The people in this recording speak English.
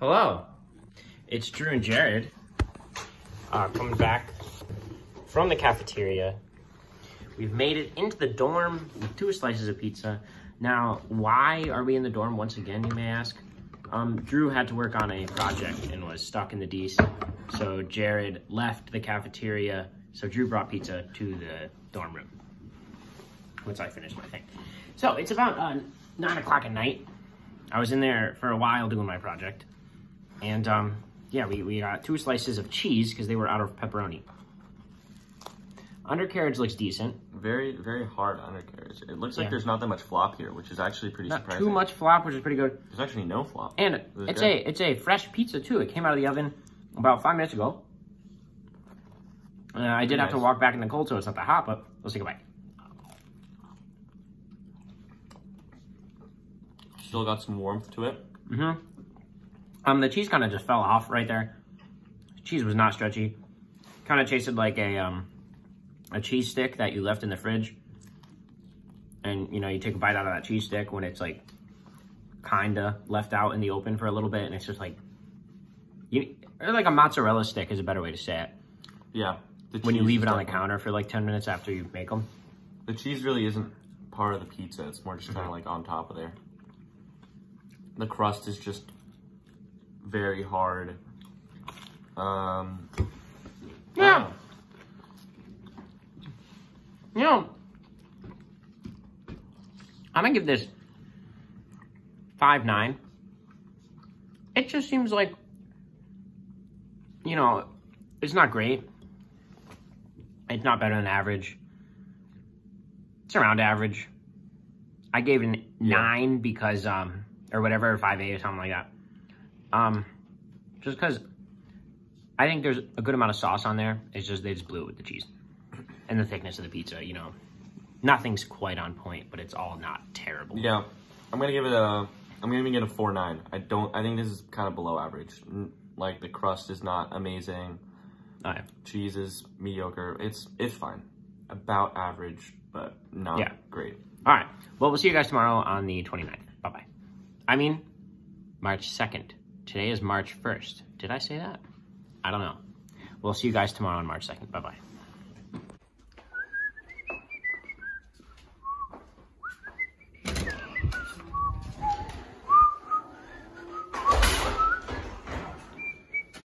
Hello, it's Drew and Jarid uh, coming back from the cafeteria. We've made it into the dorm with two slices of pizza. Now, why are we in the dorm once again, you may ask? Um, Drew had to work on a project and was stuck in the Deece, so Jarid left the cafeteria, so Drew brought pizza to the dorm room once I finished my thing. So it's about uh, 9 o'clock at night. I was in there for a while doing my project. And um, yeah, we, we got two slices of cheese because they were out of pepperoni. Undercarriage looks decent. Very, very hard undercarriage. It looks like there's not that much flop here, which is actually pretty Not surprising. too much flop, which is pretty good. There's actually no flop. And It it's good. a it's a fresh pizza too. It came out of the oven about five minutes ago. Uh, I did have to walk back in the cold, so it's not that hot, but let's take a bite. Still got some warmth to it. Mm-hmm. Um, the cheese kind of just fell off right there. Cheese was not stretchy. Kind of tasted like a um, a cheese stick that you left in the fridge. And you know, you take a bite out of that cheese stick when it's like kinda left out in the open for a little bit, and it's just like you like a mozzarella stick is a better way to say it. Yeah. When you leave it on the counter for like ten minutes after you make them. The cheese really isn't part of the pizza. It's more just kind of like on top of there. The crust is just very hard. Um, Yeah. You know, I'm gonna give this five nine. It just seems like, you know, it's not great. It's not better than average. It's around average. I gave it nine because, um, or whatever, five eight or something like that. Um, just because I think there's a good amount of sauce on there. It's just they just blew it with the cheese and the thickness of the pizza. You know, nothing's quite on point, but it's all not terrible. yeah, I'm gonna give it a. I'm gonna give it a four nine. I don't. I think this is kind of below average. Like the crust is not amazing. All right. Cheese is mediocre. It's it's fine. About average, but not Yeah. great. All right. Well, we'll see you guys tomorrow on the 29th. Bye bye. I mean, March 2nd. Today is March 1st. Did I say that? I don't know. We'll see you guys tomorrow on March 2nd. Bye bye.